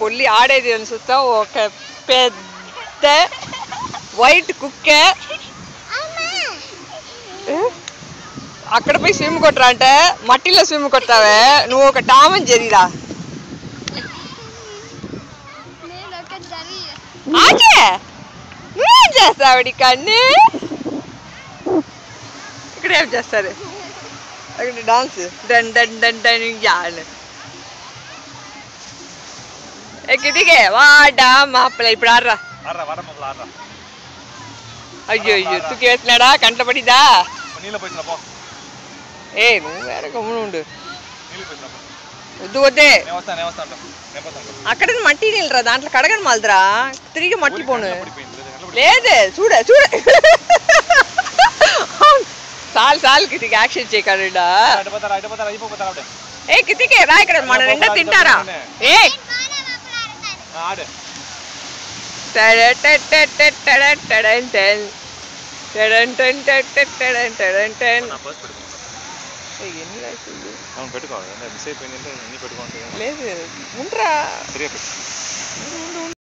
పొల్లి ఆడేది అని చూస్తా ఒక పెద్ద వైట్ కుక్క అక్కడ పోయి స్విమ్ కొట్టరా అంటే మట్టిలో స్విమ్ కొడతావే నువ్వు ఒక టామని జరిగిరా ఆగే నువ్వేం చేస్తావిడి కన్ను ఇక్కడ ఏం చేస్తారు అక్కడ డాన్స్ డన్ డన్ డన్ డన్ యాళ్ళు கிட்டிக்கு வாடா மாப்பிள்ள இப்படி ஆடுறா ஆடுறா வாடா மாப்பிள்ள ஆடுறா ஐயோ ஐயோ தூக்கி வச்சுனாடா கண்ட நீல போயிட்டு ஏய் நீ வேற கம்முனு உண்டு நீல போயிட்டு போ వద్దు వద్దే అక్కడ మట్టి నీళ్ళరా దాంట్లో కడగని మాలదరా తిరిగి మట్టి పోను లేదే చూడ చూడ చాలు చాలు కితికి యాక్షన్ చేయకండి ఏ కితికే రా ఇక్కడ మన నిండా తింటారా ఏ ஆடு என்ன పెట్టుకోవాలి మిస్ అయిపోయింది అంటే అన్ని పెట్టుకోవాలి లేదు ఉండరా